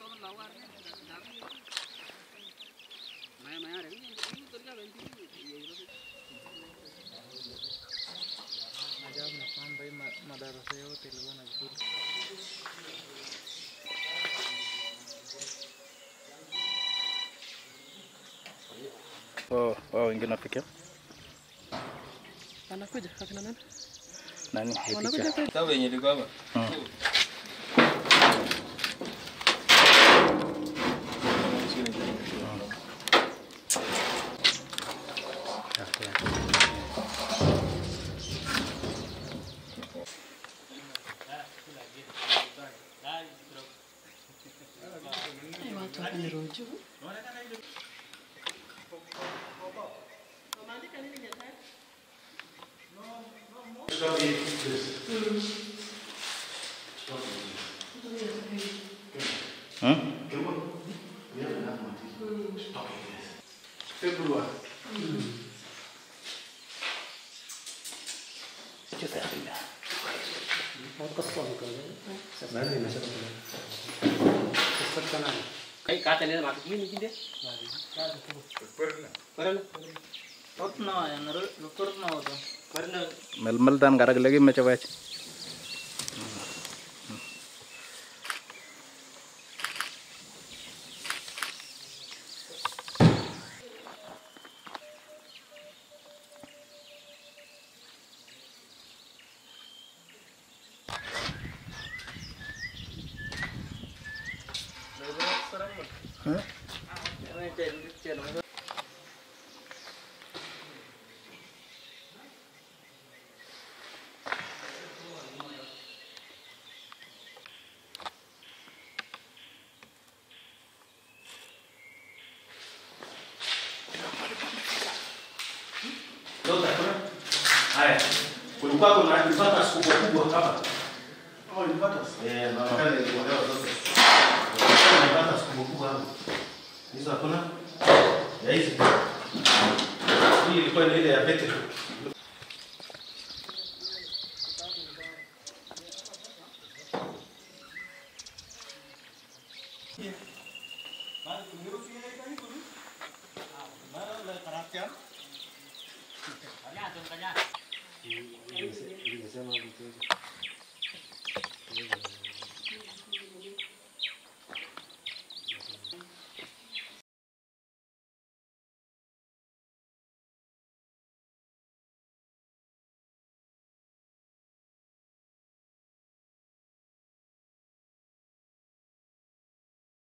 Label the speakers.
Speaker 1: Oh,
Speaker 2: తెలుగు నవ్వురు
Speaker 3: Oh, oh, wengine nafikia.
Speaker 4: Anakuja akina nani?
Speaker 3: Nani? Anakuja.
Speaker 5: Sawa yenye ilikuwa hapa.
Speaker 6: Na vizuri. Oh, oh, wengine wapikia Anakuja akina nani?
Speaker 3: nani?
Speaker 7: Hii Wanakuja
Speaker 6: picha.
Speaker 8: kweli? Sawa yenye
Speaker 9: का चले मार्केट में निकल
Speaker 3: मेलमल दान गारग लगी मैं चवाच
Speaker 7: Haya. Kulikuwa kuna nilipata kubwa kubwa hapa. Oh, nilipata. Eh, las balas como jugamos. ¿Listo la cola? Y ahí se pone. Y le pueden ir de apete. Yeah.